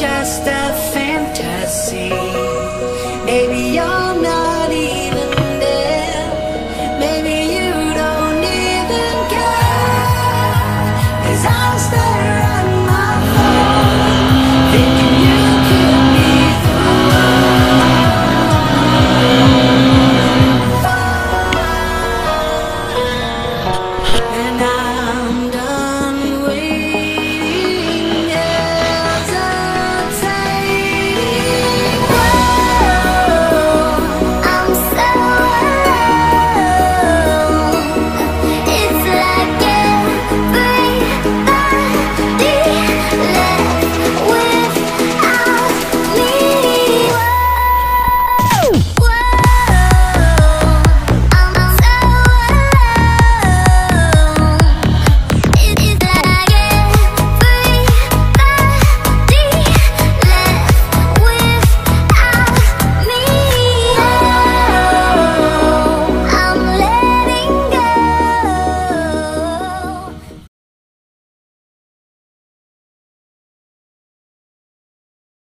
just a fantasy. Maybe you're